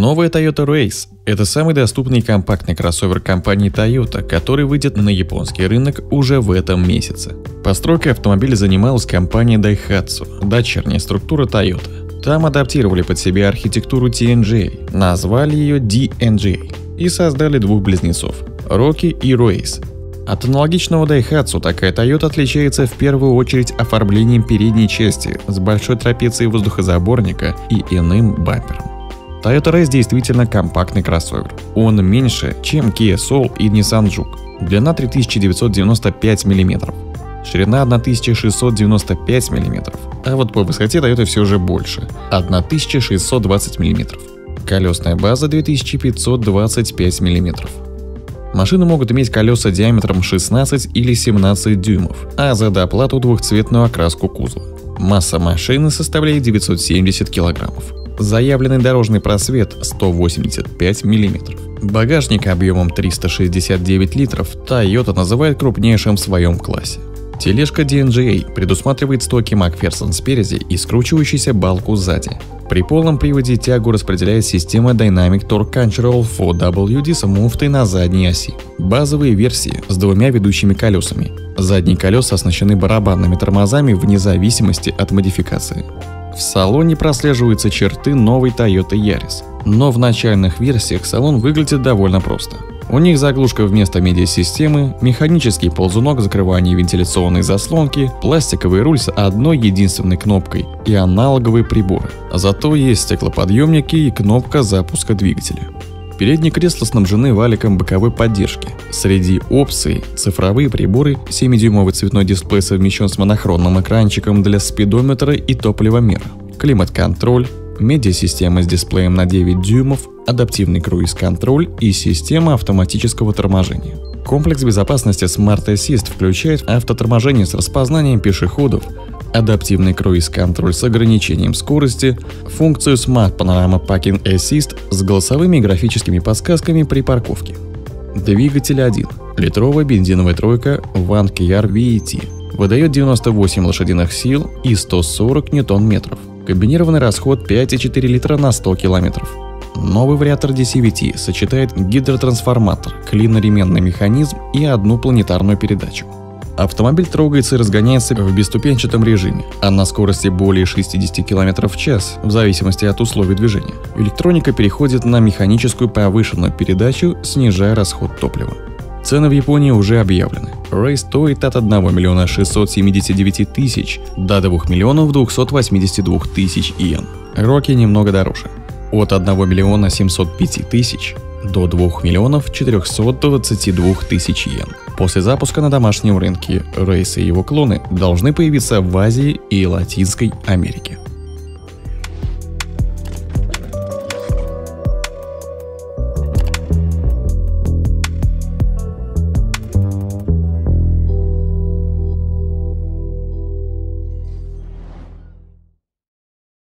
Новая Toyota Race – это самый доступный компактный кроссовер компании Toyota, который выйдет на японский рынок уже в этом месяце. Постройкой автомобиля занималась компания Daihatsu, дочерняя структура Toyota. Там адаптировали под себя архитектуру TNGA, назвали ее DNGA и создали двух близнецов – Rocky и Race. От аналогичного Daihatsu такая Toyota отличается в первую очередь оформлением передней части с большой трапецией воздухозаборника и иным бампером. Toyota Race действительно компактный кроссовер. Он меньше, чем Kia Soul и Nissan Juke. Длина 3995 мм. Ширина 1695 мм. А вот по высоте Toyota все же больше – 1620 мм. Колесная база 2525 мм. Машины могут иметь колеса диаметром 16 или 17 дюймов, а за доплату двухцветную окраску кузова. Масса машины составляет 970 килограммов. Заявленный дорожный просвет 185 мм. Багажник объемом 369 литров Toyota называет крупнейшим в своем классе. Тележка DNGA предусматривает стоки Макферсон спереди и скручивающийся балку сзади. При полном приводе тягу распределяет система Dynamic Torque Control 4WD с муфтой на задней оси. Базовые версии с двумя ведущими колесами. Задние колеса оснащены барабанными тормозами вне зависимости от модификации. В салоне прослеживаются черты новой Toyota Yaris, но в начальных версиях салон выглядит довольно просто. У них заглушка вместо медиасистемы, механический ползунок закрывания вентиляционной заслонки, пластиковый руль с одной единственной кнопкой и аналоговые приборы. Зато есть стеклоподъемники и кнопка запуска двигателя. Передние кресла снабжены валиком боковой поддержки. Среди опций цифровые приборы, 7-дюймовый цветной дисплей совмещен с монохронным экранчиком для спидометра и топливомера, климат-контроль, медиасистема с дисплеем на 9 дюймов, адаптивный круиз-контроль и система автоматического торможения. Комплекс безопасности Smart Assist включает автоторможение с распознанием пешеходов, адаптивный круиз-контроль с ограничением скорости, функцию Smart Panorama Parking Assist с голосовыми и графическими подсказками при парковке. Двигатель 1. Литровая бензиновая тройка Vankyar VET. Выдает 98 лошадиных сил и 140 ньютон-метров. Комбинированный расход 5,4 литра на 100 километров. Новый вариатор DCVT сочетает гидротрансформатор, клиноременный механизм и одну планетарную передачу. Автомобиль трогается и разгоняется в бесступенчатом режиме, а на скорости более 60 км в час, в зависимости от условий движения. Электроника переходит на механическую повышенную передачу, снижая расход топлива. Цены в Японии уже объявлены. Рей стоит от 1 миллиона 679 тысяч до 2 миллионов 282 тысяч иен. Роки немного дороже. От 1 миллиона 705 тысяч до 2 миллионов 422 тысяч йен. После запуска на домашнем рынке рейсы и его клоны должны появиться в Азии и Латинской Америке.